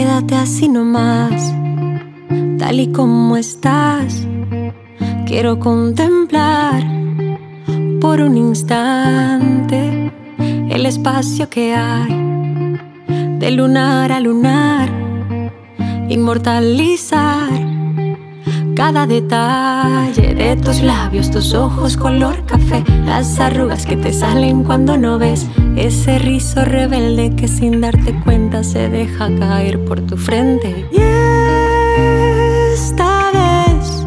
así nomás, tal y como estás. Quiero contemplar por un instante el espacio que hay de lunar a lunar, inmortalizar cada detalle de tus labios, tus ojos color café, las arrugas que te salen cuando no ves ese rizo rebelde que sin darte cuenta se deja caer por tu frente. Y esta vez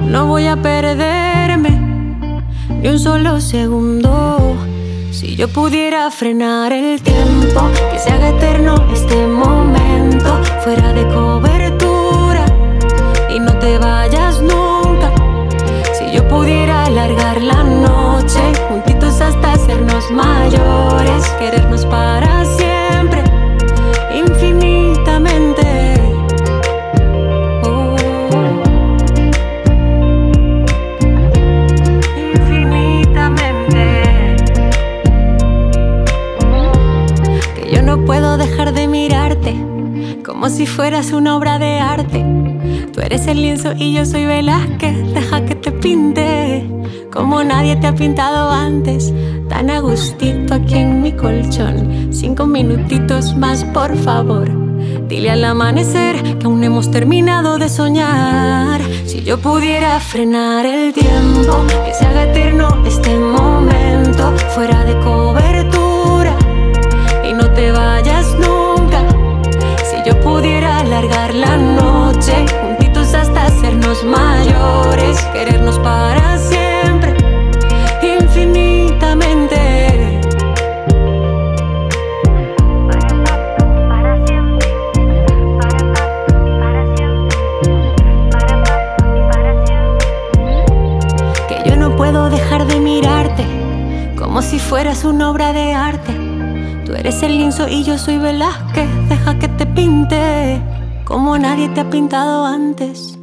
no voy a perderme ni un solo segundo. Si yo pudiera frenar el tiempo, que se haga eterno este momento, alargar la noche, juntitos hasta hacernos mayores, querernos para siempre, infinitamente. Infinitamente. Que yo no puedo dejar de mirarte, como si fueras una obra de arte. Tú eres el lienzo y yo soy Velázquez, deja nadie te ha pintado antes. Tan a gustito aquí en mi colchón, cinco minutitos más por favor. Dile al amanecer que aún hemos terminado de soñar. Si yo pudiera frenar el tiempo, que se haga eterno este momento, fuera de cobertura y no te vayas nunca. Si yo pudiera alargar la noche, juntitos hasta hacernos mayores, querernos para dejar de mirarte, como si fueras una obra de arte. Tú eres el lienzo y yo soy Velázquez, deja que te pinte, como nadie te ha pintado antes.